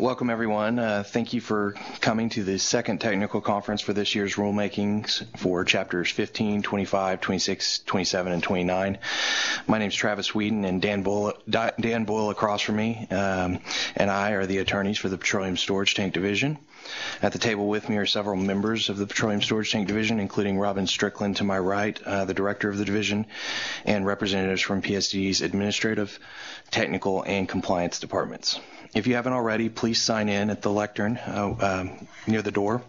Welcome, everyone. Uh, thank you for coming to the second technical conference for this year's rulemakings for chapters 15, 25, 26, 27, and 29. My name is Travis Whedon, and Dan Boyle, Dan Boyle across from me, um, and I are the attorneys for the Petroleum Storage Tank Division. At the table with me are several members of the Petroleum Storage Tank Division, including Robin Strickland to my right, uh, the director of the division, and representatives from PSD's administrative, technical, and compliance departments. If you haven't already, please sign in at the lectern uh, uh, near the door.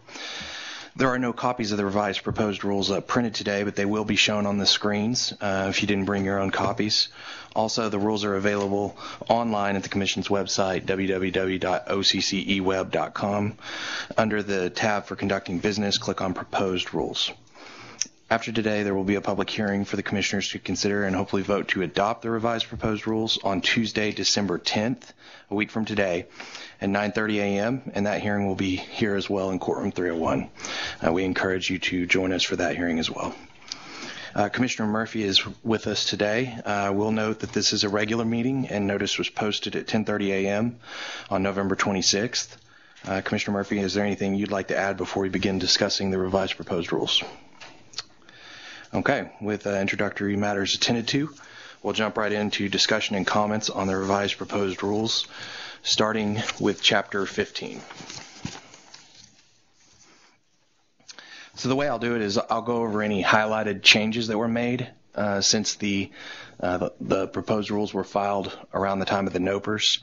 There are no copies of the revised proposed rules uh, printed today, but they will be shown on the screens uh, if you didn't bring your own copies. Also, the rules are available online at the Commission's website, www.occeweb.com. Under the tab for conducting business, click on Proposed Rules. After today, there will be a public hearing for the commissioners to consider and hopefully vote to adopt the revised proposed rules on Tuesday, December 10th, a week from today, at 9:30 a.m. And that hearing will be here as well in courtroom 301. Uh, we encourage you to join us for that hearing as well. Uh, Commissioner Murphy is with us today. Uh, we'll note that this is a regular meeting and notice was posted at 10:30 a.m. on November 26th. Uh, Commissioner Murphy, is there anything you'd like to add before we begin discussing the revised proposed rules? Okay, with uh, introductory matters attended to, we'll jump right into discussion and comments on the revised proposed rules, starting with Chapter 15. So the way I'll do it is I'll go over any highlighted changes that were made uh, since the, uh, the, the proposed rules were filed around the time of the NOPRs,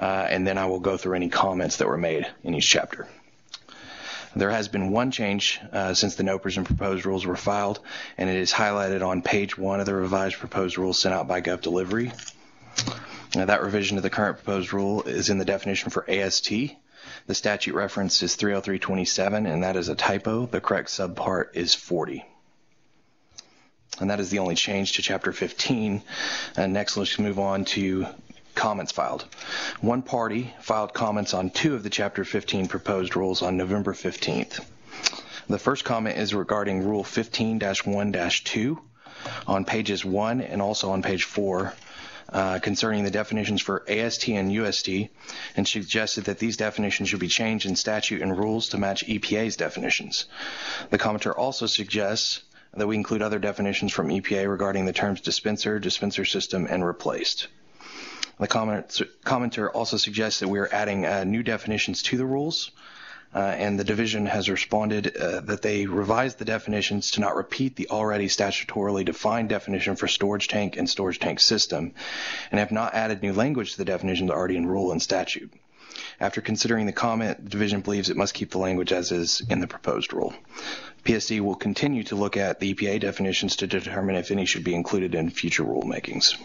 uh, and then I will go through any comments that were made in each chapter. There has been one change uh, since the NOPRs and proposed rules were filed, and it is highlighted on page one of the revised proposed rules sent out by Gov Delivery. Now, that revision of the current proposed rule is in the definition for AST. The statute reference is 30327, and that is a typo. The correct subpart is 40. And that is the only change to Chapter 15. And next, let's move on to comments filed. One party filed comments on two of the Chapter 15 proposed rules on November 15th. The first comment is regarding Rule 15-1-2 on pages 1 and also on page 4 uh, concerning the definitions for AST and UST and suggested that these definitions should be changed in statute and rules to match EPA's definitions. The commenter also suggests that we include other definitions from EPA regarding the terms dispenser, dispenser system, and replaced. The commenter also suggests that we are adding uh, new definitions to the rules, uh, and the division has responded uh, that they revised the definitions to not repeat the already statutorily defined definition for storage tank and storage tank system, and have not added new language to the definitions already in rule and statute. After considering the comment, the division believes it must keep the language as is in the proposed rule. PSD will continue to look at the EPA definitions to determine if any should be included in future rulemakings.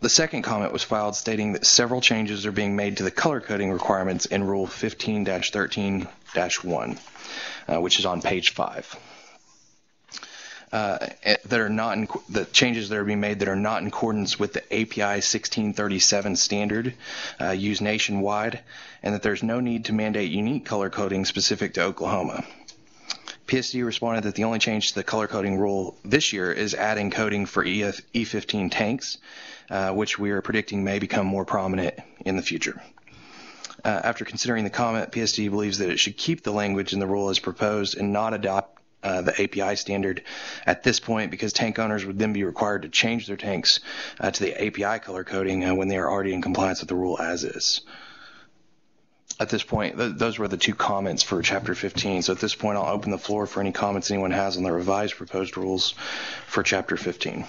The second comment was filed stating that several changes are being made to the color coding requirements in Rule 15-13-1, uh, which is on page 5. Uh, eh, that are not in, the changes that are being made that are not in accordance with the API 1637 standard uh, used nationwide, and that there's no need to mandate unique color coding specific to Oklahoma. PSD responded that the only change to the color coding rule this year is adding coding for EF, E15 tanks, uh, which we are predicting may become more prominent in the future. Uh, after considering the comment, PSD believes that it should keep the language in the rule as proposed and not adopt uh, the API standard at this point because tank owners would then be required to change their tanks uh, to the API color coding uh, when they are already in compliance with the rule as is at this point, th- those were the two comments for Chapter 15. So at this point, I'll open the floor for any comments anyone has on the revised proposed rules for Chapter 15.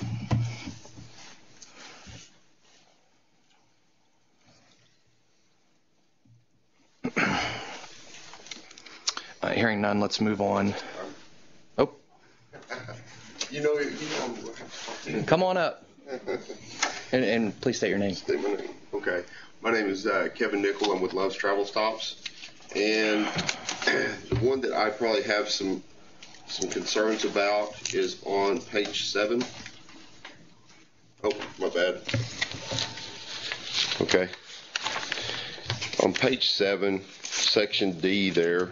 Uh, hearing none, let's move on. Oh, You know, you know. come on up. And, and please state your name. State my name. Okay. My name is uh, Kevin Nickel. I'm with Love's Travel Stops. And the one that I probably have some some concerns about is on page seven. Oh, my bad. Okay. On page seven, section D there,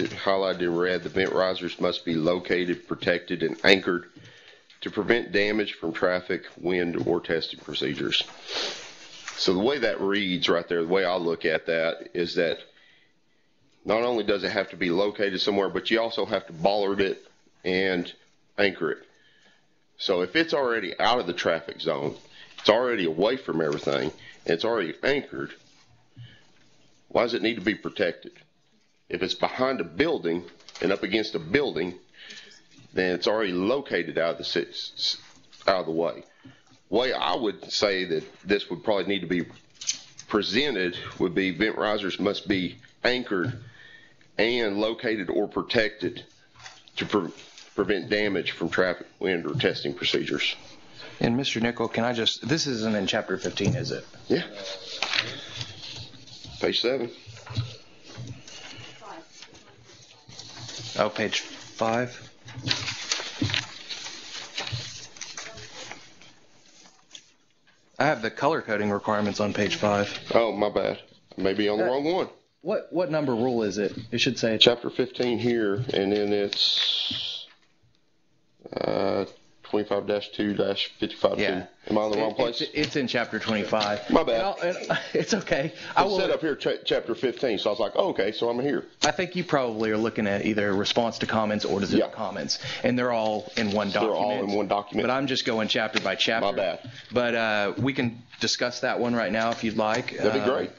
it's highlighted in red. The vent risers must be located, protected, and anchored to prevent damage from traffic, wind, or testing procedures. So the way that reads right there, the way I look at that is that not only does it have to be located somewhere, but you also have to bollard it and anchor it. So if it's already out of the traffic zone, it's already away from everything, and it's already anchored, why does it need to be protected? If it's behind a building and up against a building, then it's already located out of the out of the way. Way I would say that this would probably need to be presented would be vent risers must be anchored and located or protected to pre- prevent damage from traffic, wind, or testing procedures. And Mr. Nickel, can I just, this isn't in chapter 15, is it? Yeah. Page seven. Oh, page five. I have the color coding requirements on page five. Oh, my bad. Maybe may be on the Uh, wrong one. What what number rule is it? It should say Chapter 15 here, and then it's uh, 25-2-55. Yeah. Am I in the wrong place? It's, it's in chapter 25. My bad. And I'll- and it's okay. I will. said up here cha- chapter 15, so I was like, oh, okay, so I'm here. I think you probably are looking at either response to comments or to zip Yeah. comments, and they're all in one They're document. all in one document. But I'm just going chapter by chapter. My bad. But uh, we can discuss that one right now if you'd like. That'd be Uh, great.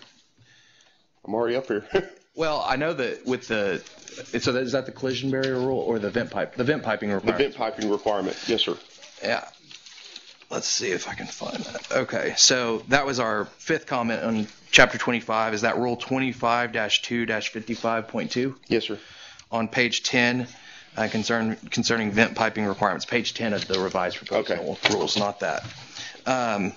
I'm already up here. Well, I know that with the so that, is that the collision barrier rule or the vent pipe? The vent piping requirement. the vent piping requirement. Yes, sir. Yeah. Let's see if I can find that. Okay, so that was our fifth comment on chapter 25. Is that rule 25-2-55.2 Yes, sir. on page 10 uh, concern, concerning vent piping requirements? Page 10 of the revised proposal rules, not that. Um,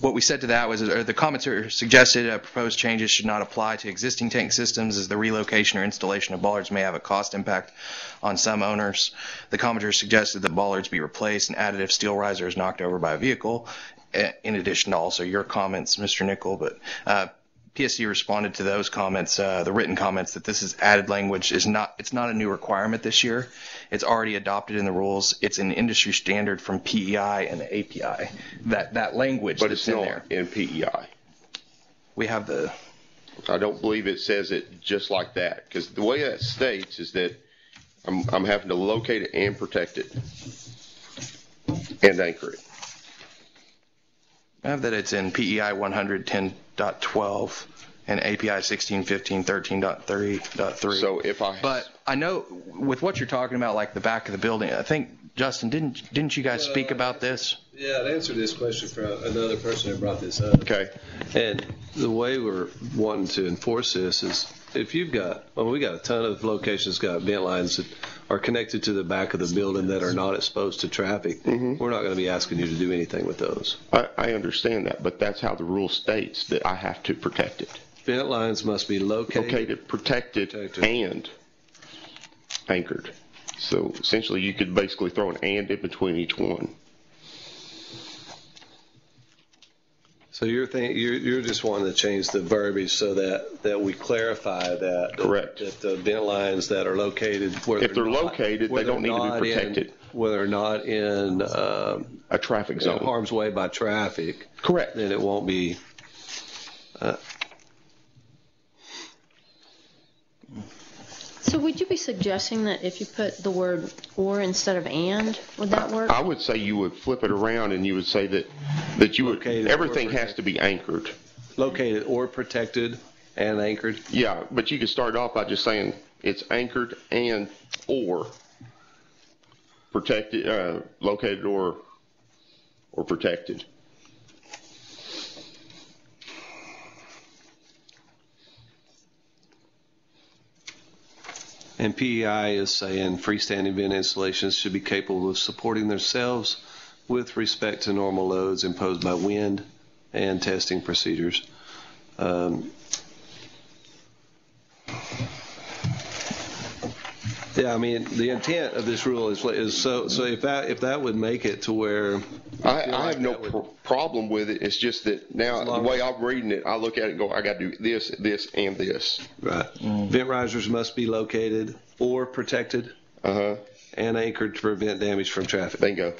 what we said to that was, the commenter suggested uh, proposed changes should not apply to existing tank systems as the relocation or installation of bollards may have a cost impact on some owners. The commenter suggested that bollards be replaced and added if steel riser is knocked over by a vehicle. eh, In addition to also your comments, Mr. Nickel, but uh, PSC responded to those comments, uh, the written comments, that this is added language is not it's not a new requirement this year. It's already adopted in the rules. It's an industry standard from PEI and the API. That that language but it's in not in PEI. We have the. I don't believe it says it just like that because the way that states is that I'm, I'm having to locate it and protect it and anchor it. I have that it's in PEI 110 12 and API 1615 13.3.3. So if I But I know with what you're talking about like the back of the building, I think Justin didn't didn't you guys uh, speak about this? Yeah, I answered this question for another person who brought this up. Okay. And the way we're wanting to enforce this is if you've got well, we got a ton of locations got vent lines that are connected to the back of the building that are not exposed to traffic. Mm-hmm. We're not going to be asking you to do anything with those. I, I understand that, but that's how the rule states that I have to protect it. Vent lines must be located. Located, protected, Protected. and anchored. So essentially, you could basically throw an and in between each one. So you're thinking, you're, you're just wanting to change the verbiage so that, that we clarify that. Correct. That the vent lines that are located where If they're not- located, they don't they're need to be in- protected. Where they're not in, um, A traffic zone. harm's way by traffic, Correct. then it won't be, So would you be suggesting that if you put the word or instead of and, would that work? I would say you would flip it around and you would say that, that you would, Located or everything has to be anchored. located or protected and anchored. Yeah, but you could start off by just saying it's anchored and or protected, uh, located or, or protected. And PEI is saying freestanding vent installations should be capable of supporting themselves with respect to normal loads imposed by wind and testing procedures. Um, Yeah, I mean, the intent of this rule is, is so, so if that, if that would make it to where. I, I like have no would- pr- problem with it. It's just that now the way I'm reading it, I look at it and go, I got to do this, this, and this. Right. Vent risers must be located or protected Uh huh. and anchored to prevent damage from traffic. Bingo.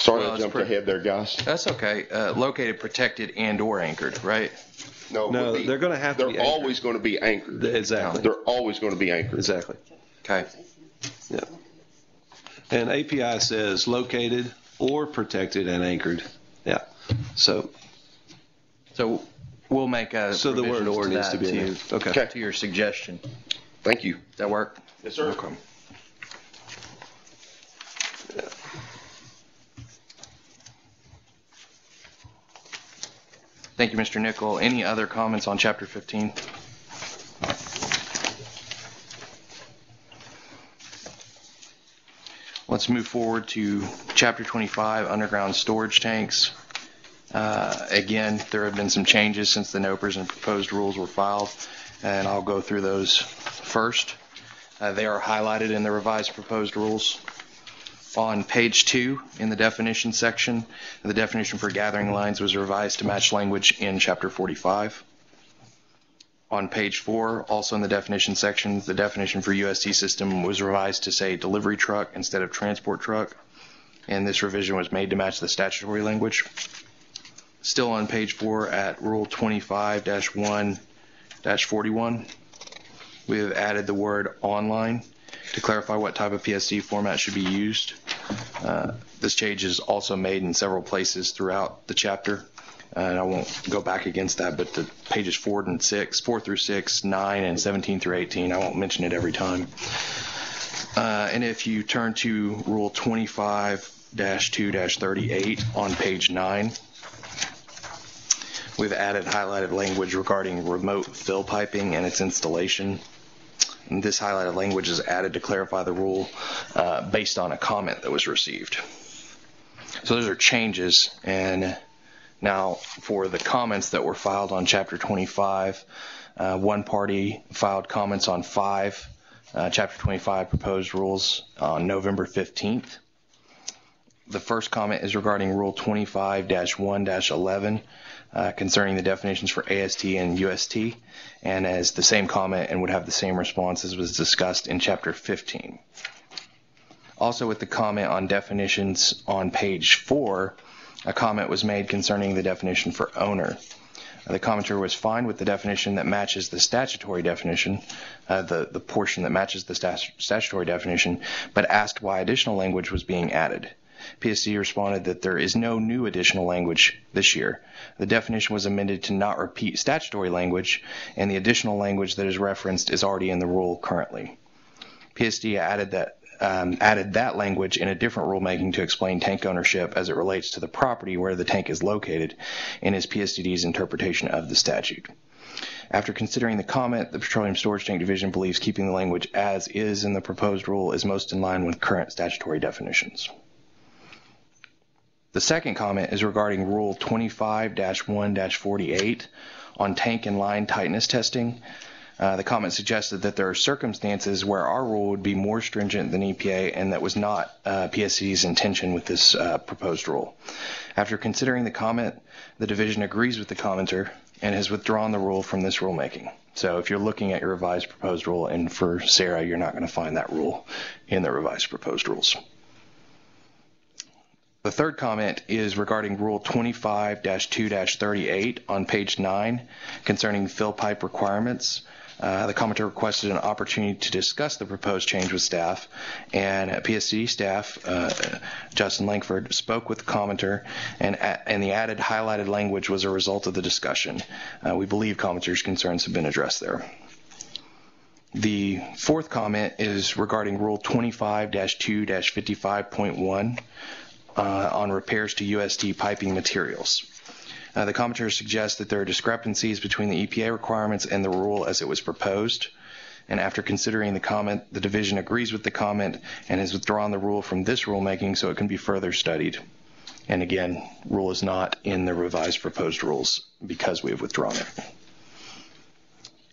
Sorry Well, I it's jumped pretty- ahead there, guys. That's okay. Uh, located, protected, and/or anchored, right? No, it No, would be- they're gonna have to be They're anchored. always going to be anchored. Exactly. They're always going to be anchored. Exactly. Okay. Yeah. And API says located or protected and anchored. Yeah. So So we'll make a. So the word or needs to be in there. Okay. Okay. To your suggestion. Thank you. Does that work? Yes, sir. Thank you, Mr. Nickel. Any other comments on chapter 15? Let's move forward to chapter 25, underground storage tanks. Uh, Again, there have been some changes since the NOPRs and proposed rules were filed, and I'll go through those first. Uh, They are highlighted in the revised proposed rules. On page two, in the definition section, the definition for gathering lines was revised to match language in chapter 45. On page four, also in the definition section, the definition for UST system was revised to say delivery truck instead of transport truck. And this revision was made to match the statutory language. Still on page four at Rule 25-1-41, we have added the word online to clarify what type of PSD format should be used. Uh, This change is also made in several places throughout the chapter, and I won't go back against that, but the pages four and six, four through six, nine, and 17 through 18, I won't mention it every time. Uh, And if you turn to Rule 25-2-38 on page nine, we've added highlighted language regarding remote fill piping and its installation. This highlighted language is added to clarify the rule uh, based on a comment that was received. So those are changes. And now for the comments that were filed on Chapter 25, uh, one party filed comments on five uh, Chapter 25 proposed rules on November 15th. The first comment is regarding Rule 25-1-11 uh, concerning the definitions for AST and UST, and as the same comment and would have the same response as was discussed in Chapter 15. Also, with the comment on definitions on page 4, a comment was made concerning the definition for owner. Uh, The commenter was fine with the definition that matches the statutory definition, uh, the, the portion that matches the stat- statutory definition, but asked why additional language was being added. PSD responded that there is no new additional language this year. The definition was amended to not repeat statutory language, and the additional language that is referenced is already in the rule currently. PSD added that um, added that language in a different rulemaking to explain tank ownership as it relates to the property where the tank is located in his PSTD's interpretation of the statute. After considering the comment, the Petroleum Storage Tank Division believes keeping the language as is in the proposed rule is most in line with current statutory definitions. The second comment is regarding Rule 25-1-48 on tank and line tightness testing. Uh, the comment suggested that there are circumstances where our rule would be more stringent than EPA, and that was not uh, PSC's intention with this uh, proposed rule. After considering the comment, the division agrees with the commenter and has withdrawn the rule from this rulemaking. So if you're looking at your revised proposed rule, and for Sarah, you're not going to find that rule in the revised proposed rules. The third comment is regarding Rule 25-2-38 on page 9 concerning fill pipe requirements. Uh, the commenter requested an opportunity to discuss the proposed change with staff, and PSC staff, uh, Justin Langford, spoke with the commenter, and, and the added highlighted language was a result of the discussion. Uh, we believe commenter's concerns have been addressed there. The fourth comment is regarding Rule 25-2-55.1 uh, on repairs to UST piping materials. Uh, the commentator suggests that there are discrepancies between the EPA requirements and the rule as it was proposed. And after considering the comment, the division agrees with the comment and has withdrawn the rule from this rulemaking so it can be further studied. And again, rule is not in the revised proposed rules because we have withdrawn it.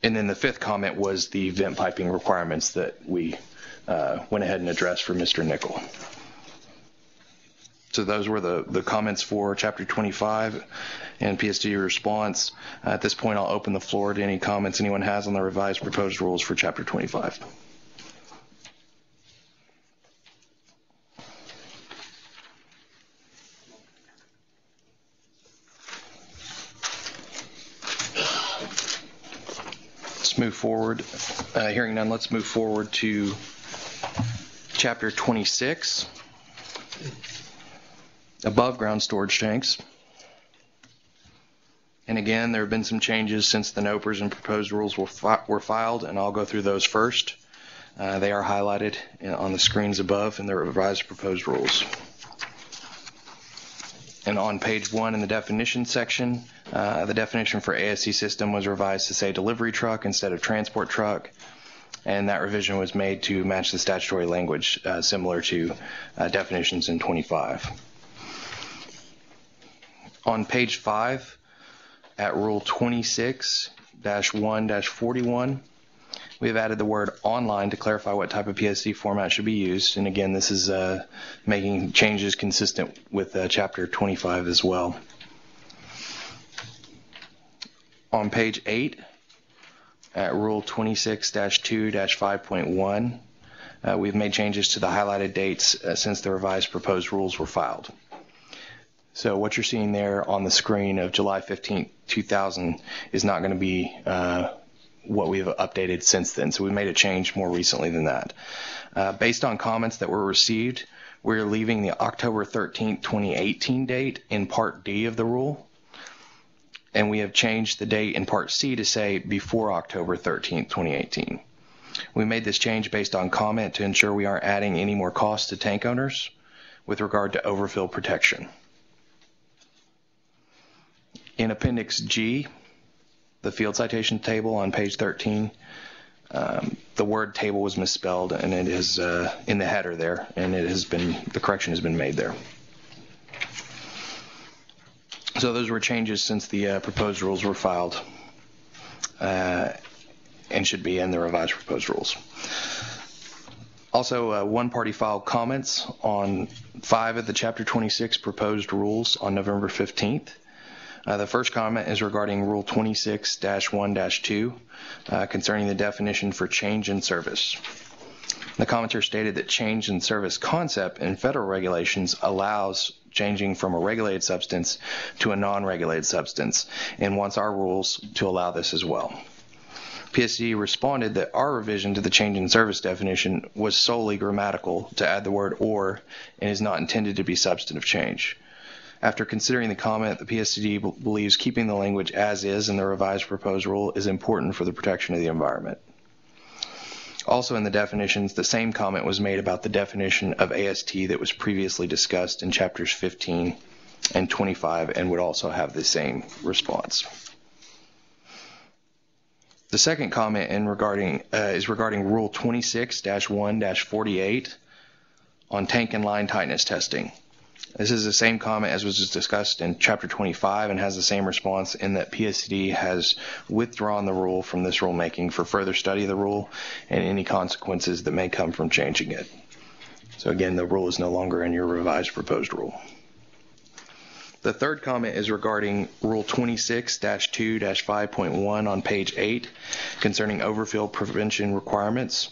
And then the fifth comment was the vent piping requirements that we uh, went ahead and addressed for Mr. Nickel. So those were the, the comments for Chapter 25 and PSD response. At this point, I'll open the floor to any comments anyone has on the revised proposed rules for Chapter 25. Let's move forward. Uh, hearing none, let's move forward to Chapter 26 above ground storage tanks. And again, there have been some changes since the NOPRs and proposed rules were, fi- were filed, and I'll go through those first. Uh, they are highlighted on the screens above in the revised proposed rules. And on page one in the definition section, uh, the definition for AST system was revised to say delivery truck instead of transport truck. And that revision was made to match the statutory language uh, similar to uh, definitions in 25. On page five, at Rule 26-1-41, we have added the word online to clarify what type of PSD format should be used. And again, this is uh, making changes consistent with uh, Chapter 25 as well. On page 8, at Rule 26-2-5.1, uh, we've made changes to the highlighted dates uh, since the revised proposed rules were filed. So what you're seeing there on the screen of July 15, 2000 is not going to be uh, what we've updated since then. So we made a change more recently than that. Uh, based on comments that were received, we're leaving the October 13, 2018 date in Part D of the rule. And we have changed the date in Part C to say before October 13, 2018. We made this change based on comment to ensure we aren't adding any more costs to tank owners with regard to overfill protection. In Appendix G, the field citation table on page 13, um, the word table was misspelled and it is uh, in the header there, and it has been the correction has been made there. So those were changes since the uh, proposed rules were filed, uh, and should be in the revised proposed rules. Also, uh, one party filed comments on five of the Chapter 26 proposed rules on November 15th. Uh, the first comment is regarding Rule 26-1-2 uh, concerning the definition for change in service. The commenter stated that change in service concept in federal regulations allows changing from a regulated substance to a non-regulated substance and wants our rules to allow this as well. PSD responded that our revision to the change in service definition was solely grammatical to add the word or and is not intended to be substantive change. After considering the comment, the PSD b- believes keeping the language as is in the revised proposed rule is important for the protection of the environment. Also in the definitions, the same comment was made about the definition of AST that was previously discussed in chapters 15 and 25 and would also have the same response. The second comment in regarding uh, is regarding Rule 26-1-48 on tank and line tightness testing. This is the same comment as was discussed in Chapter 25 and has the same response in that PSD has withdrawn the rule from this rulemaking for further study of the rule and any consequences that may come from changing it. So again, the rule is no longer in your revised proposed rule. The third comment is regarding Rule 26-2-5.1 on page 8 concerning overfill prevention requirements.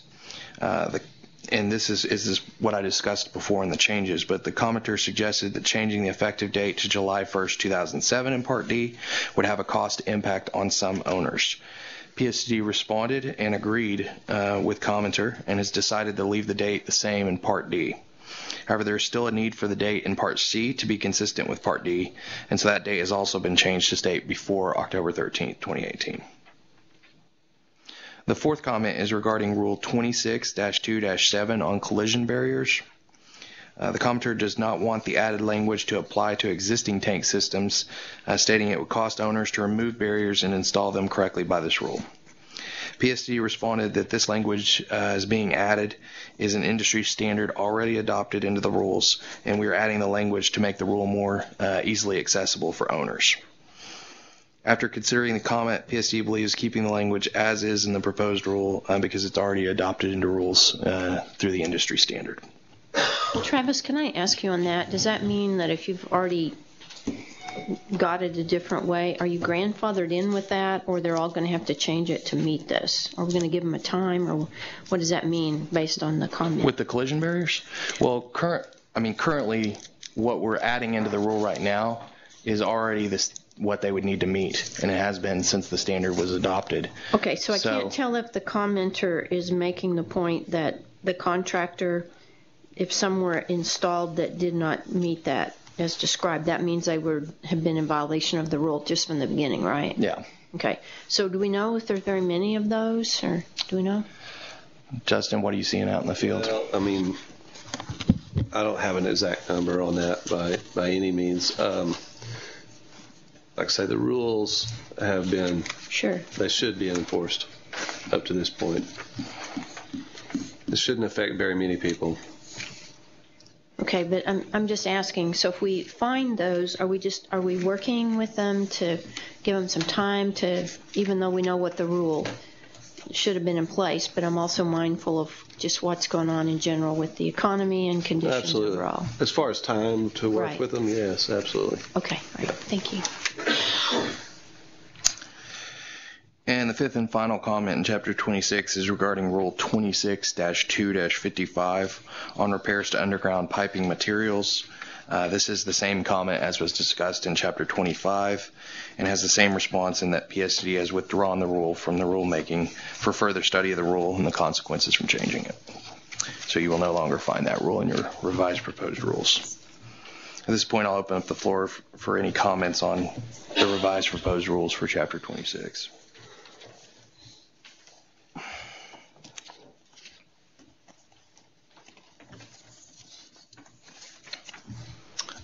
Uh, the and this is, is this what I discussed before in the changes, but the commenter suggested that changing the effective date to July 1st, 2007 in Part D would have a cost impact on some owners. PSD responded and agreed uh, with commenter and has decided to leave the date the same in Part D. However, there is still a need for the date in Part C to be consistent with Part D, and so that date has also been changed to state before October 13th, 2018. The fourth comment is regarding Rule 26-2-7 on collision barriers. Uh, the commenter does not want the added language to apply to existing tank systems, uh, stating it would cost owners to remove barriers and install them correctly by this rule. PSD responded that this language uh, is being added is an industry standard already adopted into the rules, and we are adding the language to make the rule more uh, easily accessible for owners. After considering the comment, PSD believes keeping the language as is in the proposed rule um, because it's already adopted into rules uh, through the industry standard. Travis, can I ask you on that? Does that mean that if you've already got it a different way, are you grandfathered in with that, or they're all going to have to change it to meet this? Are we going to give them a time, or what does that mean based on the comment? With the collision barriers? Well, current, I mean, currently, what we're adding into the rule right now is already this, what they would need to meet, and it has been since the standard was adopted. Okay, so I So- can't tell if the commenter is making the point that the contractor, if some were installed that did not meet that as described, that means they would have been in violation of the rule just from the beginning, right? Yeah. Okay, so do we know if there's very many of those, or do we know? Justin, what are you seeing out in the field? Well, I mean, I don't have an exact number on that by, by any means. Um, like I say, the rules have been, Sure. they should be enforced up to this point. This shouldn't affect very many people. Okay, but I'm, I'm just asking, so if we find those, are we just, are we working with them to give them some time to, even though we know what the rule should have been in place, but I'm also mindful of just what's going on in general with the economy and conditions Absolutely. overall. As far as time to work Right. with them, yes, absolutely. Okay, all right, thank you. And the fifth and final comment in Chapter 26 is regarding Rule 26-2-55 on repairs to underground piping materials. Uh, This is the same comment as was discussed in Chapter 25 and has the same response in that PSD has withdrawn the rule from the rulemaking for further study of the rule and the consequences from changing it. So you will no longer find that rule in your revised proposed rules. At this point, I'll open up the floor for any comments on the revised proposed rules for Chapter 26.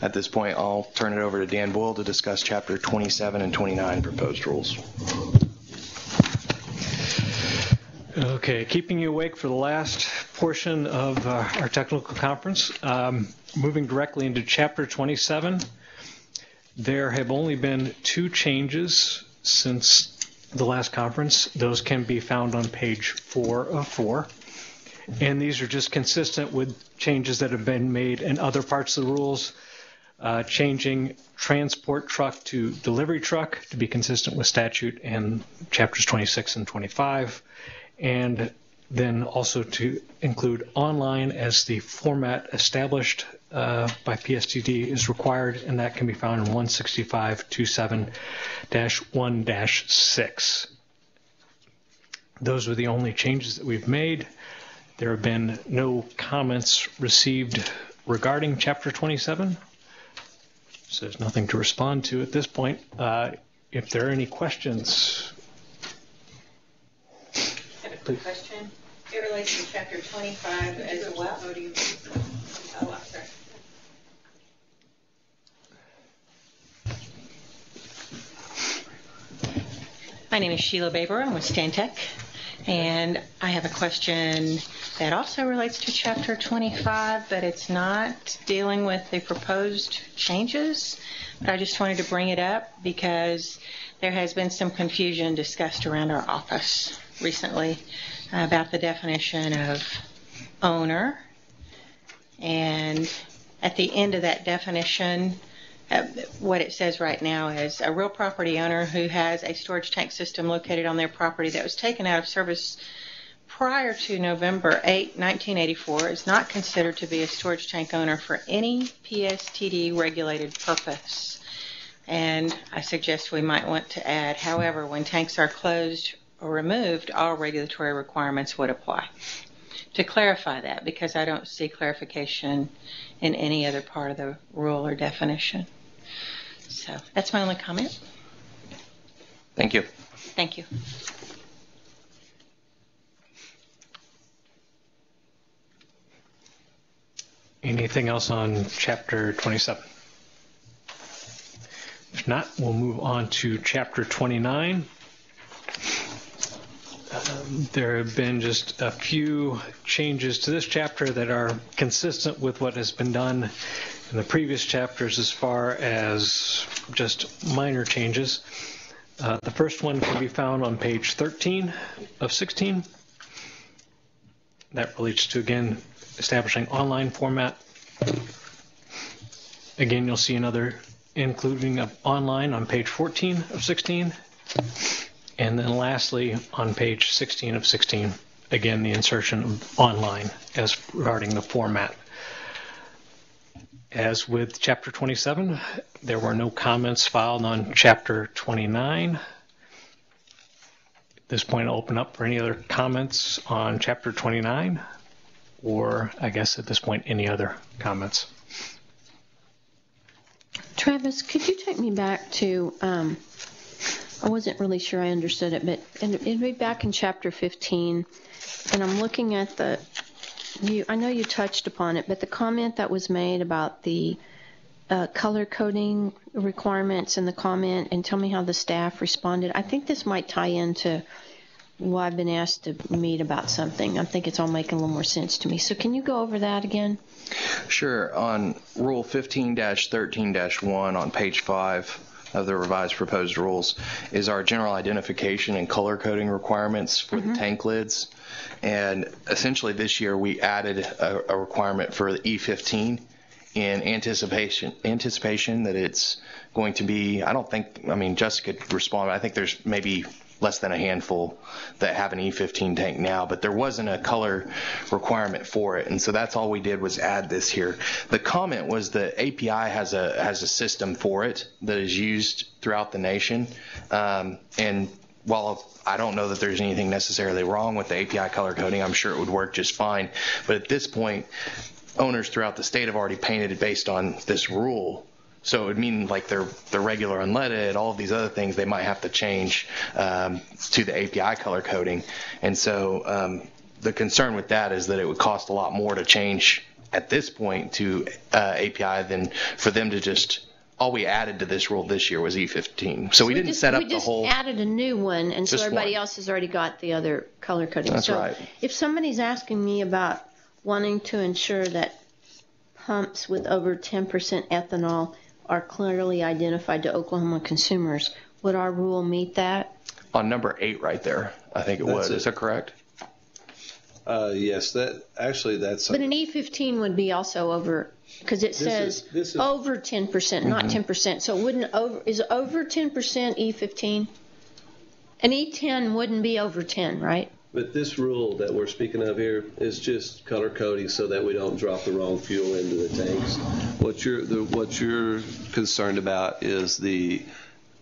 At this point, I'll turn it over to Dan Boyle to discuss Chapter 27 and 29 proposed rules. Okay, keeping you awake for the last portion of uh, our technical conference. Um, Moving directly into Chapter 27, there have only been two changes since the last conference. Those can be found on page four of four. And these are just consistent with changes that have been made in other parts of the rules, uh, changing transport truck to delivery truck to be consistent with statute and chapters 26 and 25 and then also to include online as the format established uh, by PSTD is required, and that can be found in 16527-1-6. Those were the only changes that we've made. There have been no comments received regarding Chapter 27, so there's nothing to respond to at this point. Uh, If there are any questions, I have a quick question. It relates to chapter 25 as well. Oh, I'm sorry. My name is Sheila Baber. I'm with Stantec. And I have a question that also relates to chapter 25, but it's not dealing with the proposed changes. But I just wanted to bring it up because there has been some confusion discussed around our office recently about the definition of owner. And at the end of that definition, uh, what it says right now is a real property owner who has a storage tank system located on their property that was taken out of service prior to November 8, 1984 is not considered to be a storage tank owner for any PSTD regulated purpose. And I suggest we might want to add, however, when tanks are closed or removed, all regulatory requirements would apply. To clarify that, because I don't see clarification in any other part of the rule or definition. So that's my only comment. Thank you. Thank you. anything else on Chapter 27? If not, we'll move on to Chapter 29. Um, There have been just a few changes to this chapter that are consistent with what has been done in the previous chapters as far as just minor changes. Uh, The first one can be found on page 13 of 16. That relates to, again, establishing online format Again, you'll see another including of online on page 14 of 16. And then lastly, on page 16 of 16, again, the insertion of online as regarding the format. As with chapter 27, there were no comments filed on chapter 29. At this point, I'll open up for any other comments on chapter 29, or I guess at this point, any other comments. Travis, could you take me back to, um, I wasn't really sure I understood it, but it'd be back in chapter 15, and I'm looking at the, you, I know you touched upon it, but the comment that was made about the uh, color coding requirements and the comment, and tell me how the staff responded. I think this might tie into why I've been asked to meet about something. I think it's all making a little more sense to me. So can you go over that again? Sure. On Rule 15-13-1 on page 5 of the revised proposed rules is our general identification and color coding requirements for the mm-hmm. tank lids. And essentially this year we added a, a requirement for the E15 in anticipation anticipation that it's going to be I don't think I mean Jessica could respond I think there's maybe less than a handful that have an E15 tank now, but there wasn't a color requirement for it, and so that's all we did was add this here. The comment was the API has a has a system for it that is used throughout the nation, um, and while I don't know that there's anything necessarily wrong with the API color coding, I'm sure it would work just fine. But at this point, owners throughout the state have already painted it based on this rule. So it would mean like their their regular unleaded, all of these other things they might have to change um, to the API color coding, and so um, the concern with that is that it would cost a lot more to change at this point to uh, API than for them to just. All we added to this rule this year was E15, so we, didn't just- set up the whole. we just added a new one, and so everybody one. else has already got the other color coding. That's so right. If somebody's asking me about wanting to ensure that pumps with over 10% ethanol are clearly identified to Oklahoma consumers, would our rule meet that? on number eight right there. I think it That's was. it. Is that correct? Uh, yes, that actually that's But an E15 would be also over, because it says is- this is- over 10%, not Mm-hmm. 10%. So wouldn't over, is over 10% E15? An E10 wouldn't be over 10, right? But this rule that we're speaking of here is just color coding so that we don't drop the wrong fuel into the tanks. What you're the, what you're concerned about is the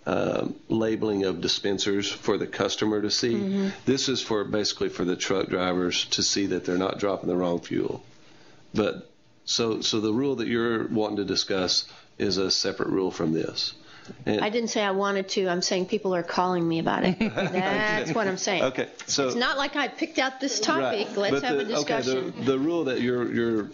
um, labeling of dispensers for the customer to see. This is for basically for the truck drivers to see that they're not dropping the wrong fuel. But so so the rule that you're wanting to discuss is a separate rule from this. And- I didn't say I wanted to. I'm saying people are calling me about it. That's what I'm saying. Okay, so It's not like I picked out this topic. Right. Let's But have a the- okay, the- discussion. the, rule that you're you're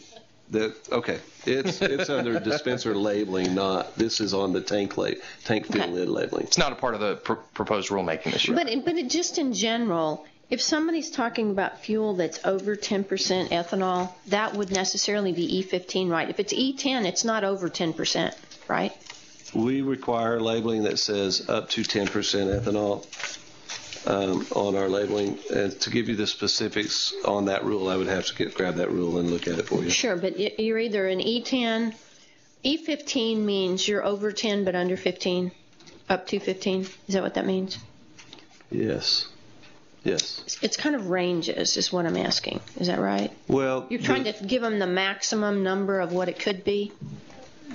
that okay, it's it's under dispenser labeling, not this is on the tank la- tank fuel Okay. lid labeling. It's not a part of the pr- proposed rulemaking this year. But it- but it, just in general, if somebody's talking about fuel that's over 10% ethanol, that would necessarily be E15, right? If it's E10, it's not over 10%, right? We require labeling that says up to 10% ethanol um, on our labeling. And to give you the specifics on that rule, I would have to get, grab that rule and look at it for you. Sure, but you're either an E E10, E15 means you're over 10 but under 15, up to 15. Is that what that means? Yes. Yes. It's kind of ranges, is what I'm asking. Is that right? Well, You're trying to give them the maximum number of what it could be?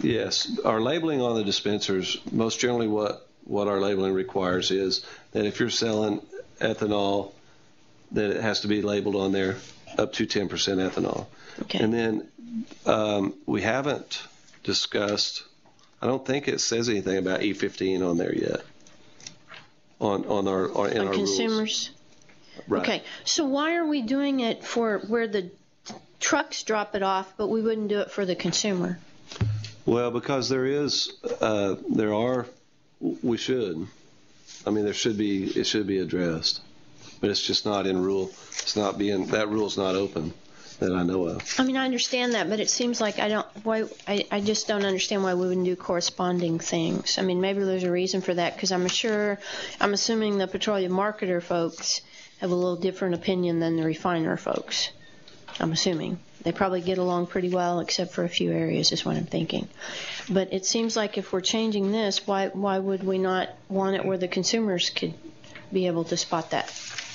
Yes, our labeling on the dispensers, most generally what, what our labeling requires is that if you're selling ethanol, that it has to be labeled on there up to 10% ethanol. Okay. And then um, we haven't discussed, I don't think it says anything about E15 on there yet. On, on our, on, in On our rules. consumers? Right. Okay, so why are we doing it for where the trucks drop it off, but we wouldn't do it for the consumer? Well, because there is, uh, there are, we should. I mean, there should be, it should be addressed, but it's just not in rule. It's not being, that rule's not open that I know of. I mean, I understand that, but it seems like I don't, why, I, I just don't understand why we wouldn't do corresponding things. I mean, maybe there's a reason for that, because I'm sure, I'm assuming the petroleum marketer folks have a little different opinion than the refiner folks. I'm assuming. They probably get along pretty well, except for a few areas, is what I'm thinking. But it seems like if we're changing this, why why would we not want it where the consumers could be able to spot that?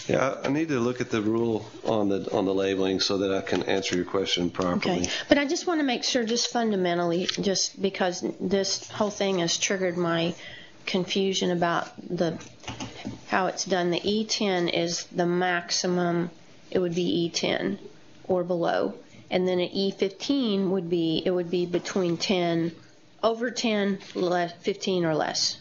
Yeah, I I need to look at the rule on the, on the labeling so that I can answer your question properly. Okay. But I just want to make sure, just fundamentally, just because this whole thing has triggered my confusion about the how it's done. The E10 is the maximum. It would be E10 or below, and then an E15 would be it would be between 10, over 10, less, 15 or less.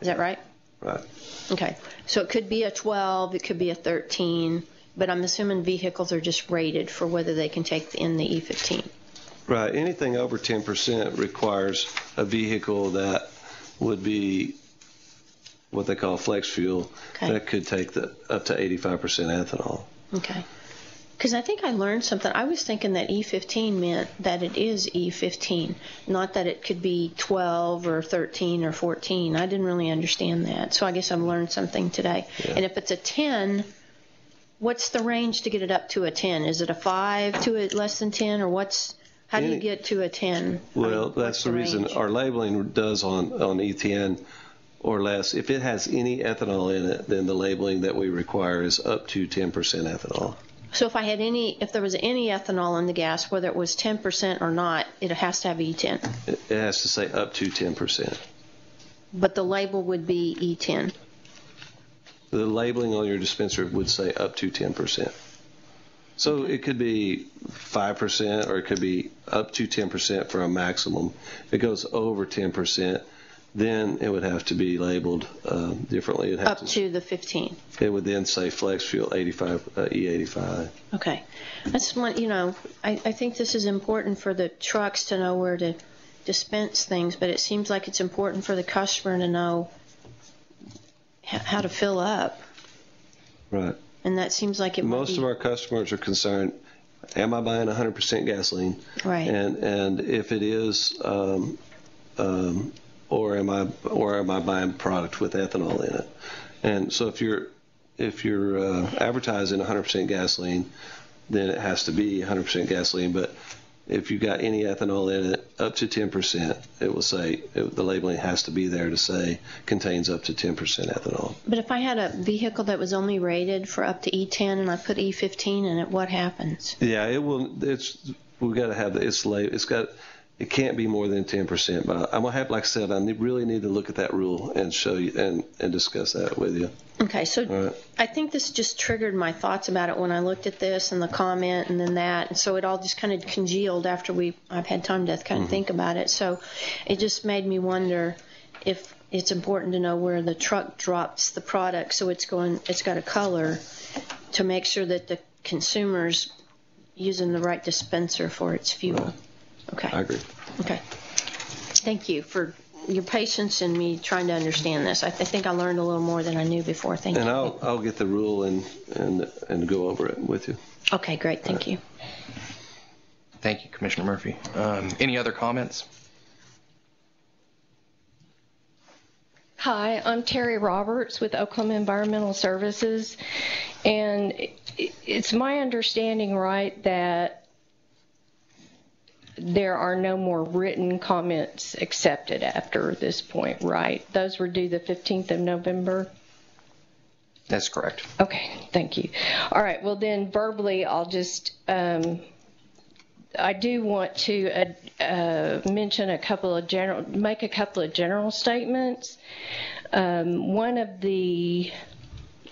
Is that right? Right. Okay. So it could be a 12, it could be a 13, but I'm assuming vehicles are just rated for whether they can take in the E E15. Right. Anything over 10% requires a vehicle that would be what they call flex fuel Okay. that could take the up to 85% ethanol. Okay. Because I think I learned something. I was thinking that E15 meant that it is E15, not that it could be 12 or 13 or 14. I didn't really understand that. So I guess I've learned something today. Yeah. And if it's a 10, what's the range to get it up to a 10? Is it a 5 to a less than 10 or what's how do you get to a 10? I Well, mean, that's what's the reason our labeling does on, on E10 or less. If it has any ethanol in it, then the labeling that we require is up to 10% ethanol. So if I had any, if there was any ethanol in the gas, whether it was 10% or not, it has to have E10. It has to say up to 10%. But the label would be E E10. The labeling on your dispenser would say up to 10%. So it could be 5% or it could be up to 10% for a maximum. If it goes over 10%, then it would have to be labeled um, differently. It'd have Up to the 15. It would then say flex fuel 85 uh, E85. Okay. That's one, you know, I, I think this is important for the trucks to know where to dispense things, but it seems like it's important for the customer to know how to fill up. Right. And that seems like it Most of our customers are concerned, am I buying 100% gasoline? right. And and if it is, um, um, or am I or am I buying product with ethanol in it? And so if you're if you're uh, advertising 100% gasoline, then it has to be 100% gasoline. But if you've got any ethanol in it, up to 10%, it will say it, the labeling has to be there to say contains up to 10% ethanol. But if I had a vehicle that was only rated for up to E10 and I put E15 in it, what happens? Yeah, it will. It's we got to have the, it's late. It's got it can't be more than ten percent. But I'm gonna have, like I said, I need, really need to look at that rule and show you and and discuss that with you. Okay, so right. I think this just triggered my thoughts about it when I looked at this and the comment and then that, and so it all just kind of congealed after we I've had time to kind of mm-hmm. think about it. So it just made me wonder if it's important to know where the truck drops the product, so it's going, it's got a color to make sure that the consumers using the right dispenser for its fuel. Okay. I agree. Okay. Thank you for your patience and me trying to understand this. I, I think I learned a little more than I knew before. Thank And you. I'll I'll get the rule and and and go over it with you. Okay, great. Thank you. Thank you, Commissioner Murphy. Um, any other comments? Hi, I'm Terry Roberts with Oklahoma Environmental Services, and it's my understanding, right, that there are no more written comments accepted after this point, right? Those were due the 15th of November? That's correct. Okay, thank you. All right, well then verbally, I'll just, um, I do want to uh, uh, mention a couple of general, make a couple of general statements. Um, one of the,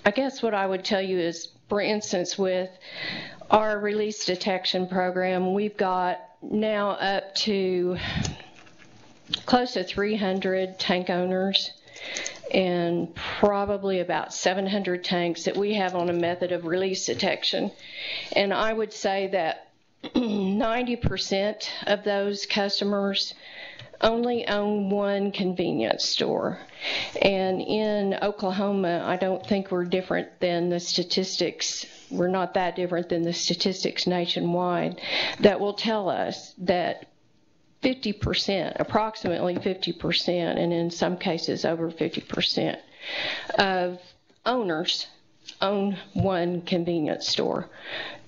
I guess what I would tell you is, for instance, with our release detection program, we've got now up to close to 300 tank owners and probably about 700 tanks that we have on a method of release detection. And I would say that 90% of those customers only own one convenience store. And in Oklahoma, I don't think we're different than the statistics. We're not that different than the statistics nationwide that will tell us that 50%, approximately 50%, and in some cases over 50% of owners own one convenience store.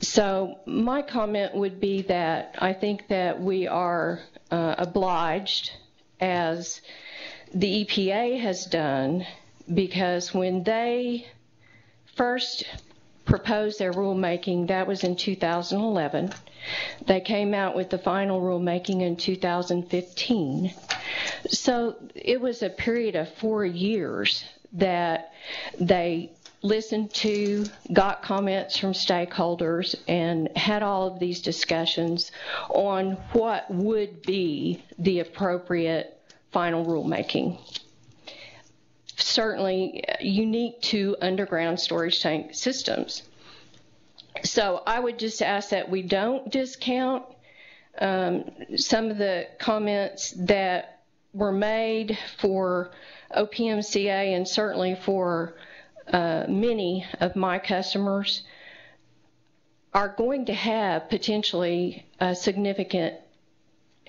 So my comment would be that I think that we are uh, obliged, as the EPA has done, because when they first proposed their rulemaking, that was in 2011. They came out with the final rulemaking in 2015. So it was a period of four years that they listened to, got comments from stakeholders, and had all of these discussions on what would be the appropriate final rulemaking. Certainly unique to underground storage tank systems. So I would just ask that we don't discount um, some of the comments that were made for OPMCA and certainly for uh, many of my customers are going to have potentially a significant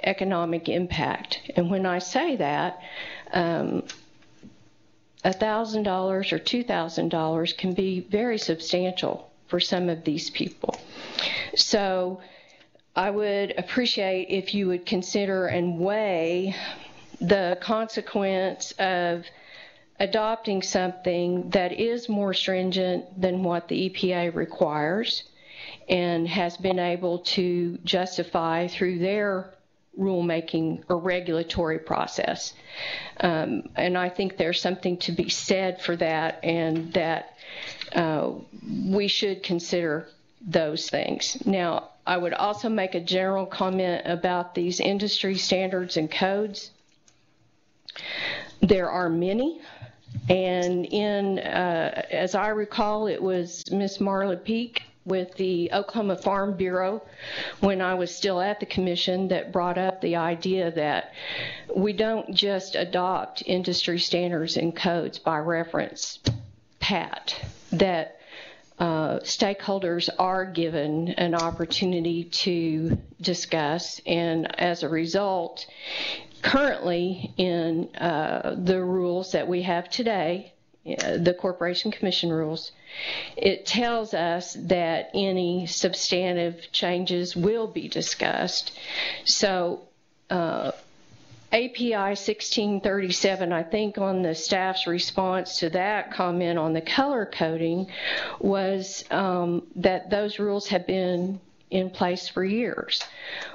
economic impact. And when I say that, um, $1,000 or $2,000 can be very substantial for some of these people. So I would appreciate if you would consider and weigh the consequence of adopting something that is more stringent than what the EPA requires and has been able to justify through their rulemaking or regulatory process. Um, and I think there's something to be said for that, and that uh, we should consider those things. Now, I would also make a general comment about these industry standards and codes. There are many. And in, uh, as I recall, it was Miss Marla Peak with the Oklahoma Farm Bureau when I was still at the commission that brought up the idea that we don't just adopt industry standards and codes by reference, pat, that uh, stakeholders are given an opportunity to discuss, and as a result, currently in uh, the rules that we have today, the Corporation Commission rules, it tells us that any substantive changes will be discussed. So uh, API 1637, I think on the staff's response to that comment on the color coding was um, that those rules have been in place for years.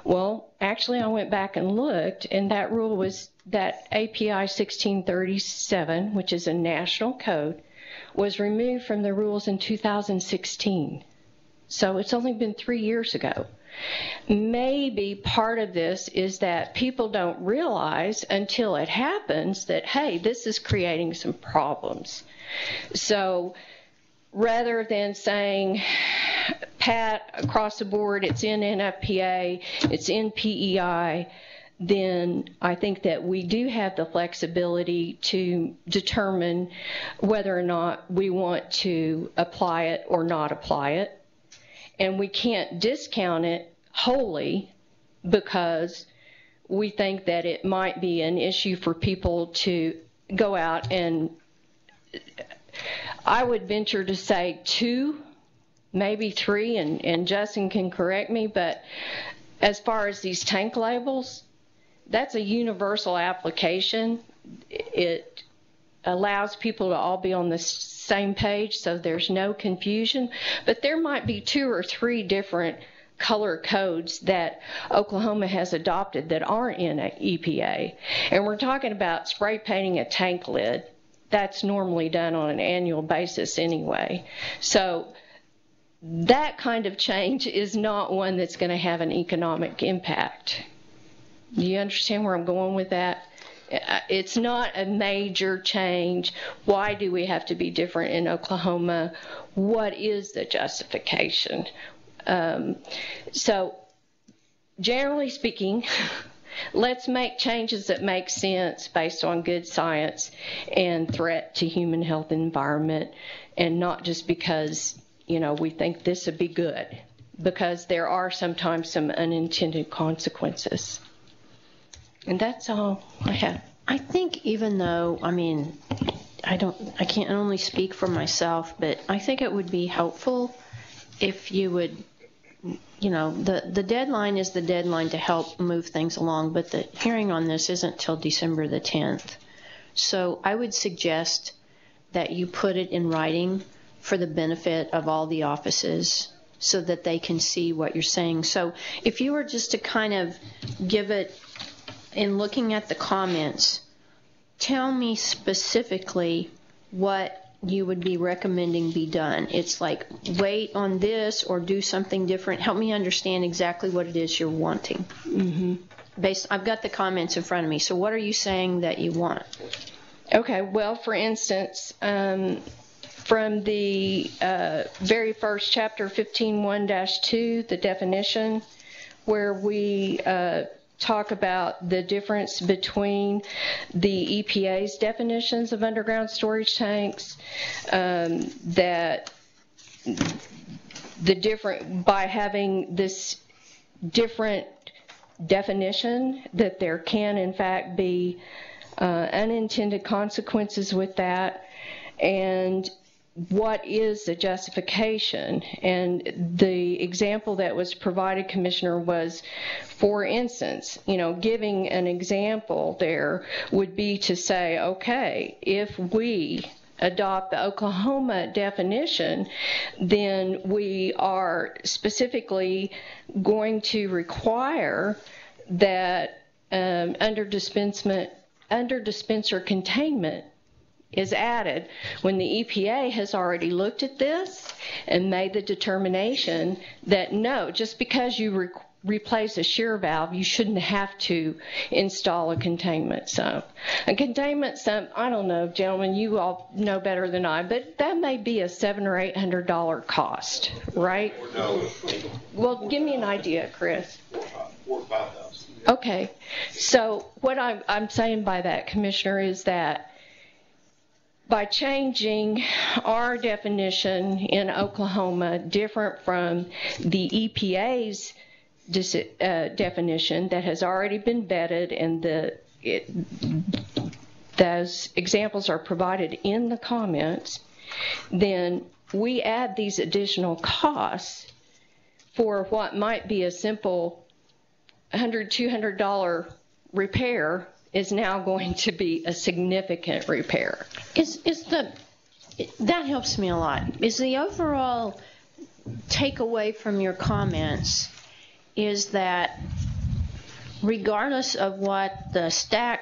Well, actually, I went back and looked, and that rule was that API 1637, which is a national code, was removed from the rules in 2016. So it's only been three years ago. Maybe part of this is that people don't realize until it happens that, hey, this is creating some problems. So rather than saying, pat across the board, it's in NFPA, it's in PEI, then I think that we do have the flexibility to determine whether or not we want to apply it or not apply it. And we can't discount it wholly because we think that it might be an issue for people to go out and I would venture to say two, maybe three, and, and Justin can correct me, but as far as these tank labels, that's a universal application. It allows people to all be on the same page so there's no confusion. But there might be two or three different color codes that Oklahoma has adopted that aren't in EPA. And we're talking about spray painting a tank lid. That's normally done on an annual basis anyway. So that kind of change is not one that's going to have an economic impact. Do you understand where I'm going with that? Uh, it's not a major change. Why do we have to be different in Oklahoma? What is the justification? Um, so, generally speaking, let's make changes that make sense based on good science and threat to human health and environment, and not just because you know we think this would be good, because there are sometimes some unintended consequences. And that's all I have. I think even though, I mean, I don't, I can't only speak for myself, but I think it would be helpful if you would, you know, the, the deadline is the deadline to help move things along, but the hearing on this isn't till December the 10th. So I would suggest that you put it in writing for the benefit of all the offices so that they can see what you're saying. So if you were just to kind of give it, in looking at the comments, tell me specifically what you would be recommending be done. It's like wait on this or do something different. Help me understand exactly what it is you're wanting. Mm-hmm. Based, I've got the comments in front of me. So what are you saying that you want? Okay, well, for instance, um, from the uh, very first chapter 15.1-2, the definition, where we uh, talk about the difference between the EPA's definitions of underground storage tanks, um, that the different, by having this different definition, that there can in fact be uh, unintended consequences with that, and what is the justification? And the example that was provided, Commissioner, was, for instance, you know, giving an example there would be to say, okay, if we adopt the Oklahoma definition, then we are specifically going to require that um, under dispensement, under dispenser containment is added when the EPA has already looked at this and made the determination that no, just because you re- replace a shear valve, you shouldn't have to install a containment sump. A containment sump, I don't know, gentlemen, you all know better than I, but that may be a seven or eight hundred dollar cost, right? Well, give me an idea, Chris. Okay, so what I'm, I'm saying by that, Commissioner, is that by changing our definition in Oklahoma different from the EPA's uh, definition that has already been vetted and the it, those examples are provided in the comments, then we add these additional costs for what might be a simple $100, $200 repair is now going to be a significant repair. Is is the that helps me a lot. Is the overall takeaway from your comments is that regardless of what the stack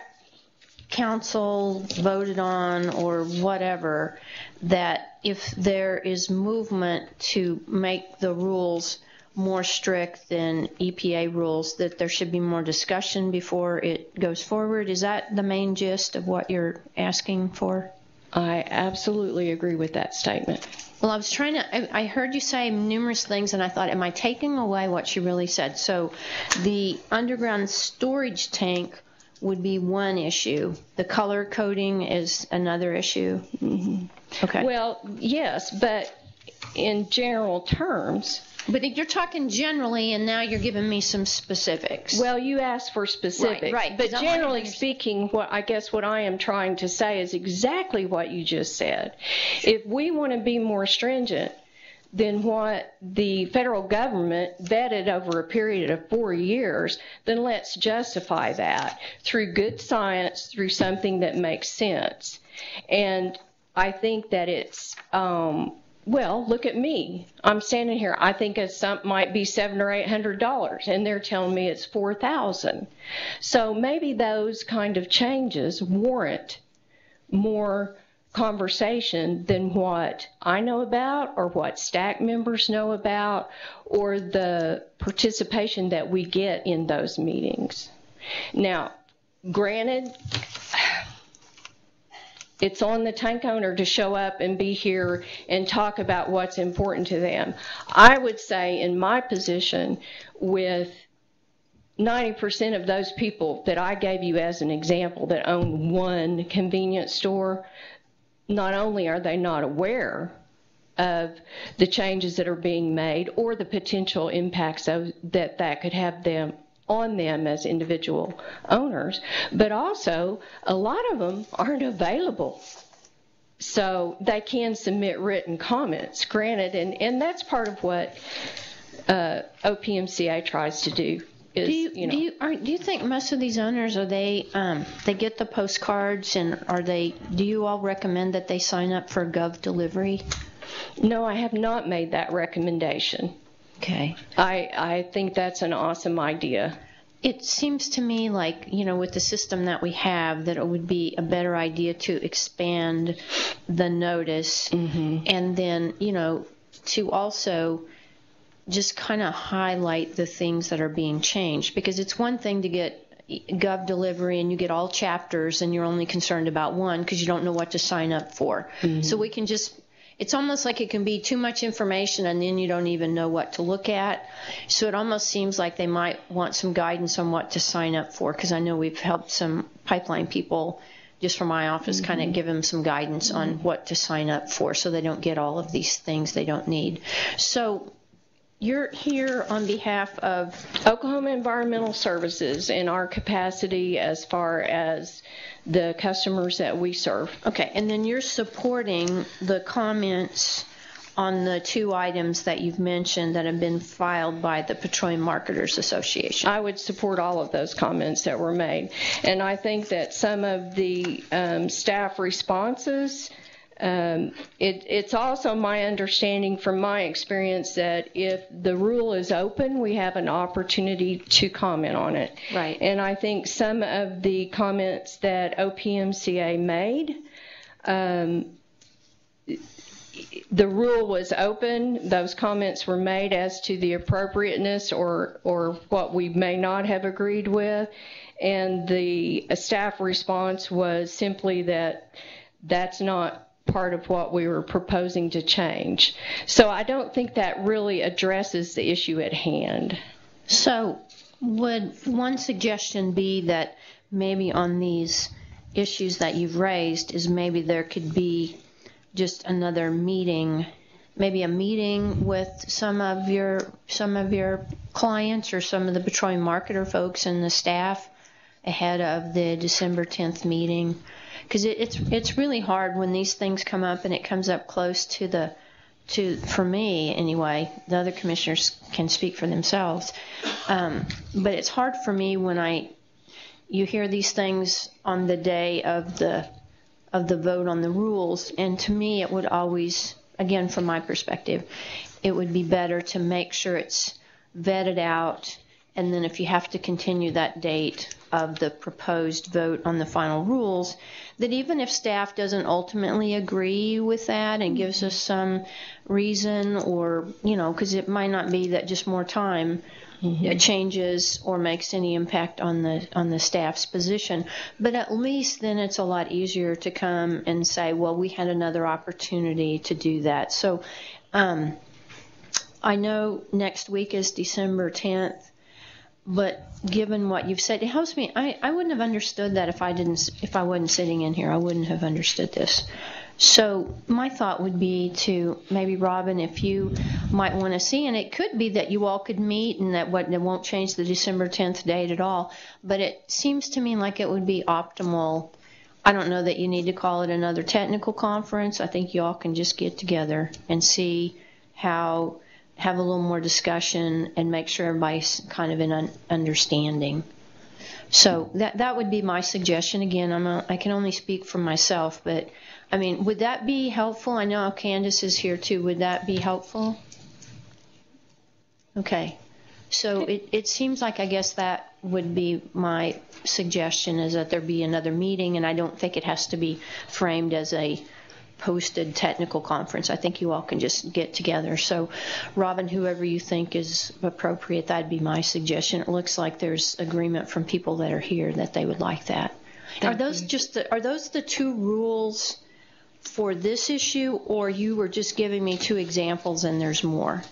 council voted on or whatever, that if there is movement to make the rules more strict than EPA rules, that there should be more discussion before it goes forward. Is that the main gist of what you're asking for? I absolutely agree with that statement. Well, I was trying to, I, heard you say numerous things, and I thought, am I taking away what she really said? So the underground storage tank would be one issue. The color coding is another issue. Mm-hmm. Okay. Well, yes, but in general terms, but you're talking generally, and now you're giving me some specifics. Well, you asked for specifics. Right, right. But generally speaking, what I guess what I am trying to say is exactly what you just said. If we want to be more stringent than what the federal government vetted over a period of four years, then let's justify that through good science, through something that makes sense. And I think that it's um, well, look at me. I'm standing here. I think a sump might be seven or eight hundred dollars, and they're telling me it's four thousand. So maybe those kind of changes warrant more conversation than what I know about or what stack members know about or the participation that we get in those meetings. Now, granted, it's on the tank owner to show up and be here and talk about what's important to them. I would say in my position with 90% of those people that I gave you as an example that own one convenience store, not only are they not aware of the changes that are being made or the potential impacts of, that that could have them on them as individual owners, but also a lot of them aren't available so they can submit written comments, granted, and, and that's part of what uh, OPMCA tries to do. Is, Do you, you know, do you are, do you think most of these owners are they um, they get the postcards and are they do you all recommend that they sign up for Gov delivery? no, I have not made that recommendation. Okay. I, I think that's an awesome idea. It seems to me like, you know, with the system that we have, that it would be a better idea to expand the notice mm-hmm. and then, you know, to also just kind of highlight the things that are being changed. Because it's one thing to get gov delivery and you get all chapters and you're only concerned about one because you don't know what to sign up for. Mm-hmm. So we can just it's almost like it can be too much information and then you don't even know what to look at. So it almost seems like they might want some guidance on what to sign up for because I know we've helped some pipeline people just from my office mm-hmm. kind of give them some guidance on mm-hmm. what to sign up for so they don't get all of these things they don't need. So you're here on behalf of Oklahoma Environmental Services in our capacity as far as the customers that we serve. Okay, and then you're supporting the comments on the two items that you've mentioned that have been filed by the Petroleum Marketers Association. I would support all of those comments that were made. And I think that some of the um, staff responses, um, it, it's also my understanding from my experience that if the rule is open, we have an opportunity to comment on it. Right. And I think some of the comments that OPMCA made, um, the rule was open. Those comments were made as to the appropriateness or, or what we may not have agreed with. And the staff response was simply that that's not part of what we were proposing to change. So I don't think that really addresses the issue at hand. So would one suggestion be that maybe on these issues that you've raised is maybe there could be just another meeting, maybe a meeting with some of your, some of your clients or some of the petroleum marketer folks and the staff ahead of the December 10th meeting? Because it, it's, it's really hard when these things come up and it comes up close to the, to, for me anyway, the other commissioners can speak for themselves. Um, but it's hard for me when I, you hear these things on the day of the, of the vote on the rules, and to me, it would always, again, from my perspective, it would be better to make sure it's vetted out, and then if you have to continue that date of the proposed vote on the final rules, that even if staff doesn't ultimately agree with that and gives mm-hmm. us some reason or, you know, because it might not be that just more time it changes or makes any impact on the on the staff's position, but at least then it's a lot easier to come and say, well, we had another opportunity to do that. So, um, I know next week is December 10th. But given what you've said, it helps me. I, I wouldn't have understood that if I didn't if I wasn't sitting in here. I wouldn't have understood this. So my thought would be to maybe Robin, if you might want to see, and it could be that you all could meet, and that what it won't change the December 10th date at all. But it seems to me like it would be optimal. I don't know that you need to call it another technical conference. I think you all can just get together and see how have a little more discussion and make sure everybody's kind of in un- understanding. So that that would be my suggestion. Again, I'm a, I can only speak for myself, but I mean, would that be helpful? I know Candace is here too. Would that be helpful? Okay. So it, it seems like I guess that would be my suggestion is that there be another meeting, and I don't think it has to be framed as a posted technical conference. I think you all can just get together. So, Robin, whoever you think is appropriate, that'd be my suggestion. It looks like there's agreement from people that are here that they would like that. are those just the, are those the two rules for this issue, or you were just giving me two examples and there's more?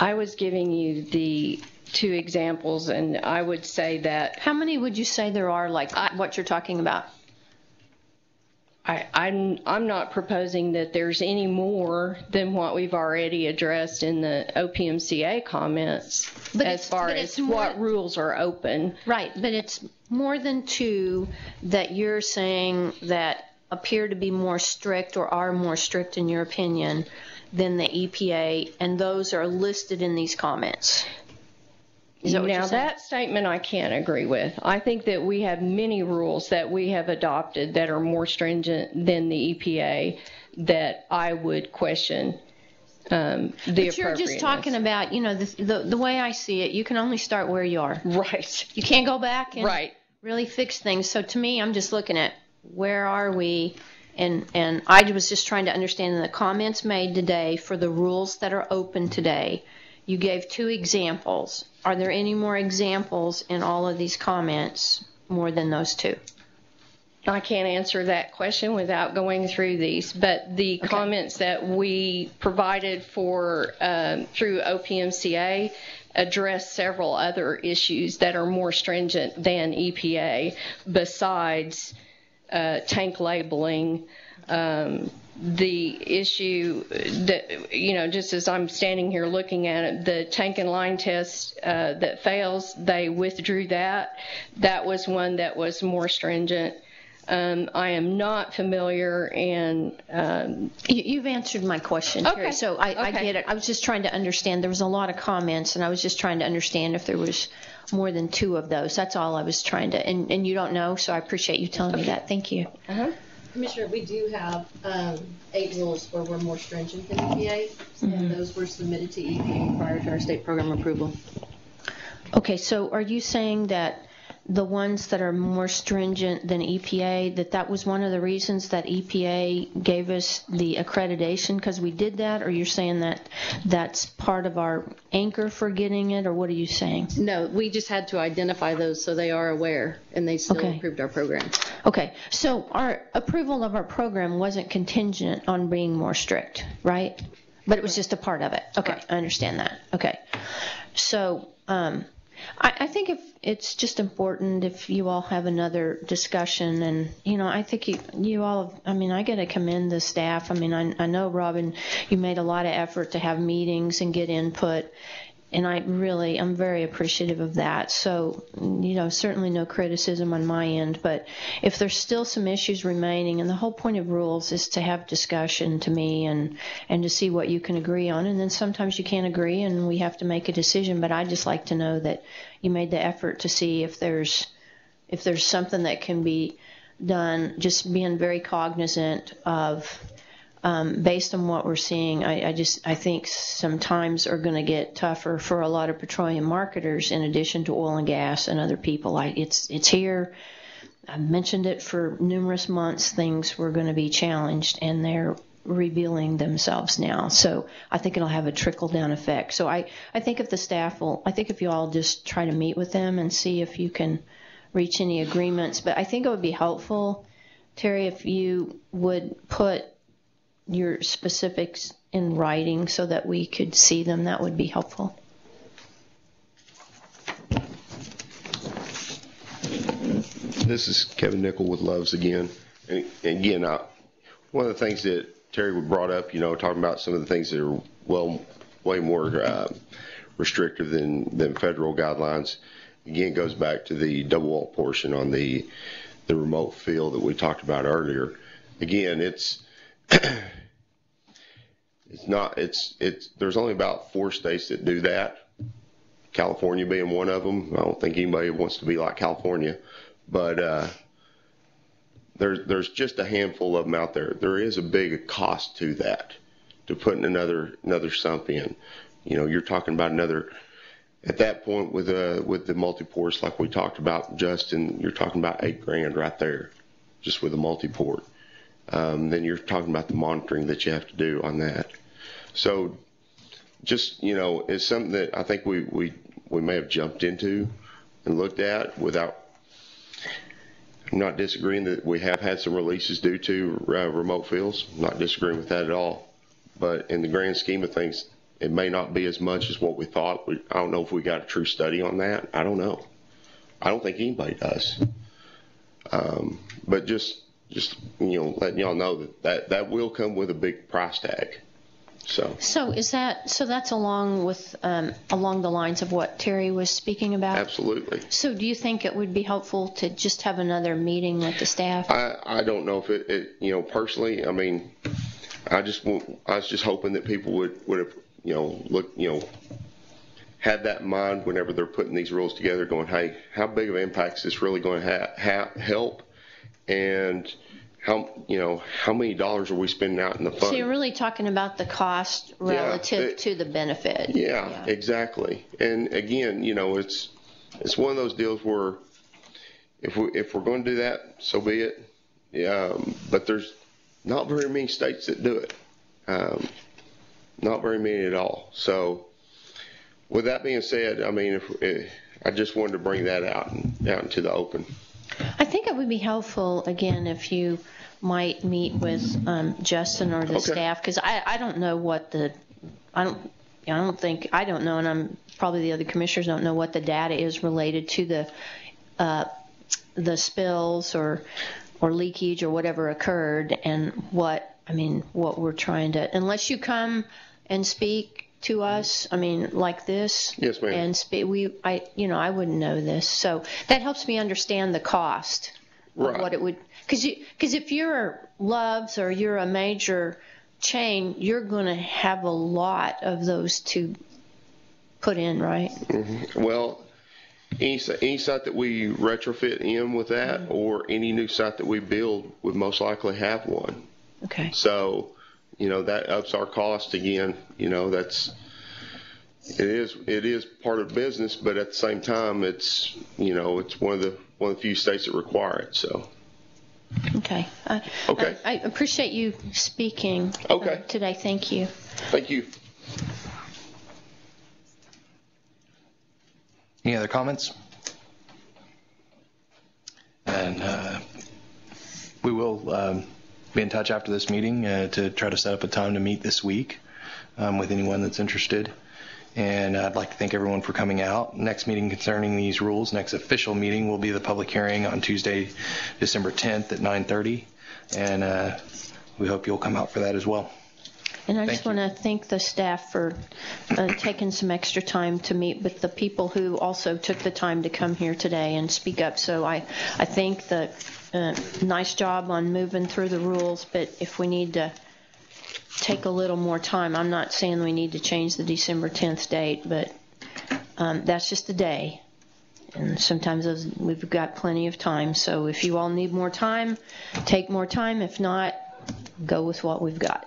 I was giving you the two examples, and I would say that How many would you say there are, like what you're talking about? I, I'm, I'm not proposing that there's any more than what we've already addressed in the OPMCA comments But as far as more- what rules are open. Right, but it's more than two that you're saying that appear to be more strict or are more strict in your opinion than the EPA, and those are listed in these comments. That now, that statement I can't agree with. I think that we have many rules that we have adopted that are more stringent than the EPA that I would question um, the But you're just talking about, you know, the, the, the way I see it, you can only start where you are. Right, You can't go back and right. really fix things. So to me, I'm just looking at where are we, and and I was just trying to understand the comments made today for the rules that are open today. You gave two examples. Are there any more examples in all of these comments more than those two? I can't answer that question without going through these, but the comments that we provided for, um, through OPMCA address several other issues that are more stringent than EPA besides uh, tank labeling, um, the issue that, you know, just as I'm standing here looking at it, the tank and line test uh, that fails, they withdrew that. That was one that was more stringent. Um, I am not familiar and um, You, you've answered my question, Terry. Okay. So I, I get it. I was just trying to understand. There was a lot of comments, and I was just trying to understand if there was more than two of those. That's all I was trying to. And, and you don't know, so I appreciate you telling me that. Thank you. Commissioner, we do have um, eight rules where we're more stringent than EPA, and those were submitted to EPA prior to our state program approval. Okay, so are you saying that the ones that are more stringent than EPA, that that was one of the reasons that EPA gave us the accreditation because we did that? Or you're saying that that's part of our anchor for getting it, or what are you saying? No, we just had to identify those so they are aware, and they still Okay. approved our program. Okay, so our approval of our program wasn't contingent on being more strict, right? But it was just a part of it. Okay, I understand that. Okay. So, um, I, I think if it's just important if you all have another discussion and, you know, I think you, you all, Have, I mean, I got to commend the staff. I mean, I, I know, Robin, you made a lot of effort to have meetings and get input. And I really, I'm very appreciative of that. So, you know, certainly no criticism on my end, but if there's still some issues remaining, and the whole point of rules is to have discussion to me and, and to see what you can agree on. And then sometimes you can't agree and we have to make a decision, but I'd just like to know that you made the effort to see if there's, if there's something that can be done, just being very cognizant of, um, based on what we're seeing, I, I just I think some times are going to get tougher for a lot of petroleum marketers, in addition to oil and gas and other people. I, it's it's here. I've mentioned it for numerous months. Things were going to be challenged, and they're revealing themselves now. So I think it'll have a trickle down effect. So I I think if the staff will, I think if you all just try to meet with them and see if you can reach any agreements. But I think it would be helpful, Terry, if you would put your specifics in writing so that we could see them, that would be helpful. This is Kevin Nickel with Love's again. And again, I, one of the things that Terry brought up, you know, talking about some of the things that are well, way more uh, restrictive than, than federal guidelines, again, goes back to the double wall portion on the, the remote fill that we talked about earlier. Again, it's, it's not, it's, it's, there's only about four states that do that. California being one of them. I don't think anybody wants to be like California, but uh, there's there's just a handful of them out there. There is a big cost to that, to putting another another sump in. You know, you're talking about another. At that point, with uh with the multi-ports like we talked about, Justin, you're talking about eight grand right there, just with a multi-port. Um, then you're talking about the monitoring that you have to do on that. So just you know it's something that I think we we we may have jumped into and looked at without. Not disagreeing that we have had some releases due to uh, remote fills. Not disagreeing with that at all. But in the grand scheme of things, it may not be as much as what we thought. We, I don't know if we got a true study on that. I don't know. I don't think anybody does. Um, but just just you know letting y'all know that, that that will come with a big price tag So, So is that, so that's along with, um, along the lines of what Terry was speaking about? absolutely. So do you think it would be helpful to just have another meeting with the staff? I, I don't know if it, it, you know, personally, I mean, I just, want- I was just hoping that people would, would have, you know, look, you know, have that in mind whenever they're putting these rules together, going, hey, how big of an impact is this really going to ha- ha- help? And how, you know, how many dollars are we spending out in the fund? So you're really talking about the cost relative it- to the benefit? Yeah, exactly. And again, you know, it's it's one of those deals where if we if we're going to do that, so be it. Yeah, um, but there's not very many states that do it. Um, not very many at all. So, with that being said, I mean, if, if I just wanted to bring that out and out into the open. I think it would be helpful, again, if you might meet with um, Justin or the Okay. staff, because I, I don't know what the, I don't, I don't think, I don't know, and I'm, probably the other commissioners don't know what the data is related to the, uh, the spills or, or leakage or whatever occurred, and what, I mean, what we're trying to, unless you come and speak to us, I mean, like this. Yes, ma'am. And speak, we, I, you know, I wouldn't know this, so that helps me understand the cost of what it would, because you, because if you're Love's or you're a major chain, you're going to have a lot of those to put in, right? Mm-hmm. Well, any, any site that we retrofit in with that, mm-hmm. or any new site that we build, would most likely have one. Okay. So, you know, that ups our cost again. You know, that's it is it is part of business, but at the same time, it's you know, it's one of the one of the few states that require it. So, Okay. I, Okay. I, I appreciate you speaking uh, Okay. today. Thank you. thank you. Any other comments? And uh, we will um, be in touch after this meeting uh, to try to set up a time to meet this week um, with anyone that's interested. And I'd like to thank everyone for coming out. Next meeting concerning these rules, next official meeting will be the public hearing on Tuesday, December 10th at 9:30. And uh, we hope you'll come out for that as well. And I Thank just want to thank the staff for uh, taking some extra time to meet with the people who also took the time to come here today and speak up. So I, I think the uh, nice job on moving through the rules, but if we need to take a little more time, I'm not saying we need to change the December 10th date, but um, that's just a day. And sometimes those, we've got plenty of time. So if you all need more time, take more time. If not, go with what we've got.